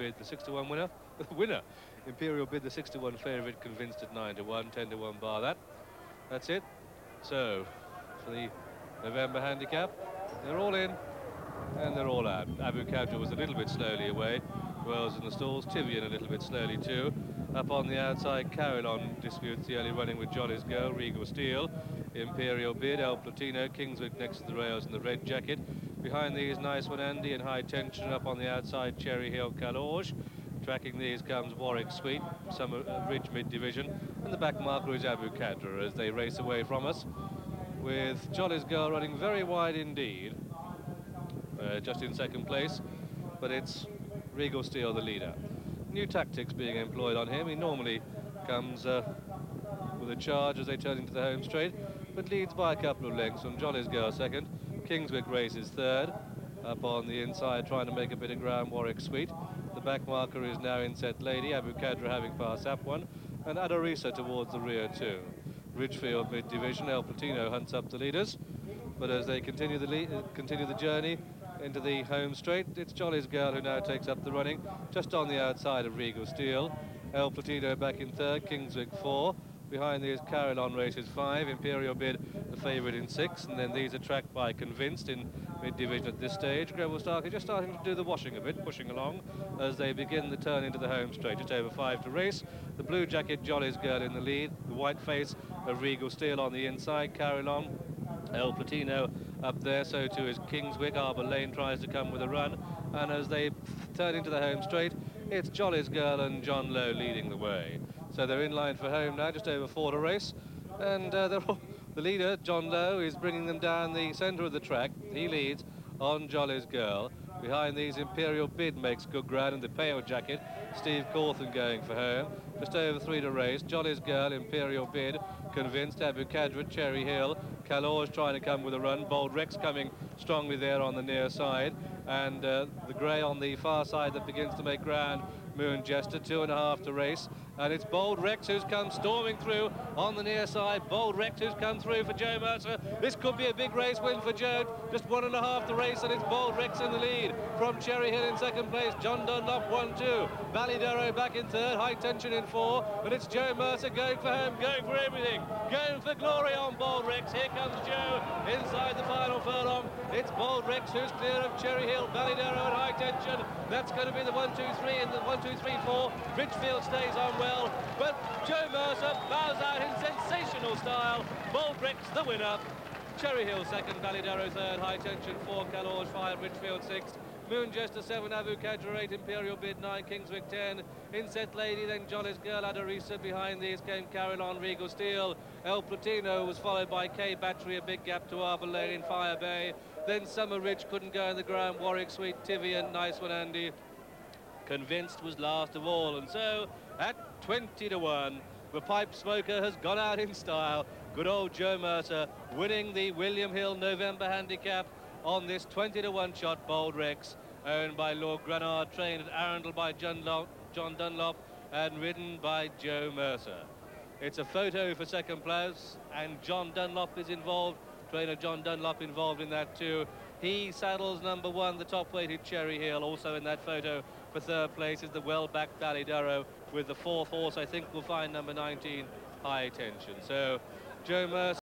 Bid, the 6 to 1 winner. Winner. Imperial Bid, the 6 to 1 favourite, convinced at 9 to 1, 10 to 1 bar that. That's it. So, for the November handicap, they're all in and they're all out. Abu Kadra was a little bit slowly away. Wells in the stalls, Tivian a little bit slowly too. Up on the outside, Carillon disputes the early running with Jolly's Girl, Regal Steel, Imperial Bid, El Platino, Kingswick next to the rails in the red jacket. Behind these, Nice One Andy and High Tension up on the outside, Cherry Hill, Calorge. Tracking these comes Warwick Sweet, Summer uh, Ridge mid-division, and the back marker is Abu Kadra as they race away from us, with Jolly's Girl running very wide indeed, uh, just in second place, but it's Regal Steel the leader. New tactics being employed on him. He normally comes uh, with a charge as they turn into the home straight, but leads by a couple of lengths from Jolly's Girl second. Kingswick races third, up on the inside trying to make a bit of ground, Warwick Sweet. The back marker is now Inset Lady, Abu Kadra having passed up one, and Adorisa towards the rear too. Ridgefield mid-division, El Platino hunts up the leaders, but as they continue the, uh, continue the journey, into the home straight. It's Jolly's girl who now takes up the running, just on the outside of Regal Steel. El Platino back in third, Kingswick four. Behind these, Carillon races five, Imperial Bid the favourite in six, and then these are tracked by Convinced in mid-division at this stage. Greville Stark just starting to do the washing a bit, pushing along as they begin the turn into the home straight. Just over five to race. The blue jacket, Jolly's girl in the lead. The white face of Regal Steel on the inside. Carillon El Platino up there, so too is Kingswick. Arbor Lane tries to come with a run, and as they turn into the home straight, it's Jolly's Girl and John Lowe leading the way. So they're in line for home now, just over four to race, and uh, all, the leader, John Lowe, is bringing them down the centre of the track. He leads on Jolly's Girl. Behind these, Imperial Bid makes good ground in the pale jacket. Steve Cauthen going for home. Just over three to race. Jolly's Girl, Imperial Bid, convinced. Abu Kadra, Cherry Hill. Calor's trying to come with a run. Bold Rex coming strongly there on the near side. And uh, the grey on the far side that begins to make ground Moon Jester, two and a half to race. And it's Bold Rex who's come storming through on the near side. Bold Rex who's come through for Joe Mercer. This could be a big race win for Joe. Just one and a half to race, and it's Bold Rex in the lead. From Cherry Hill in second place, John Dunlop one, two. Ballydurrow back in third, High Tension in four. And it's Joe Mercer going for home, going for everything. Going for glory on Bold Rex. Here comes Joe inside the final furlong. It's Bold who's clear of Cherry Hill, Ballydurrow and High Tension. That's going to be the one, two, three, and the one, two, three, four. Ridgefield stays on well, but Joe Mercer bows out in sensational style. Rex the winner. Cherry Hill second, Ballydurrow third, High Tension four, Calorge five, Ridgefield sixth. Moon Jester 7, Abu Kadra 8, Imperial Bid 9, Kingswick 10, Inset Lady, then Jolly's Girl, Adorisa. Behind these came Carillon, Regal Steel. El Platino was followed by K Battery, a big gap to Arbor Lane in Fire Bay. Then Summer Ridge couldn't go in the ground. Warwick Sweet, Tivian, nice one, Andy. Convinced was last of all. And so at 20 to 1, the pipe smoker has gone out in style. Good old Joe Mercer winning the William Hill November handicap on this 20 to 1 shot Bold Rex owned by Lord Granard trained at Arundel by John, John Dunlop and ridden by Joe Mercer. It's a photo for second place and John Dunlop is involved trainer John Dunlop involved in that too. He saddles number one the top weighted Cherry Hill also in that photo. For third place is the well-backed Valley Ballydurrow with the fourth horse I think we'll find number 19 high tension. So Joe Mercer